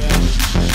family.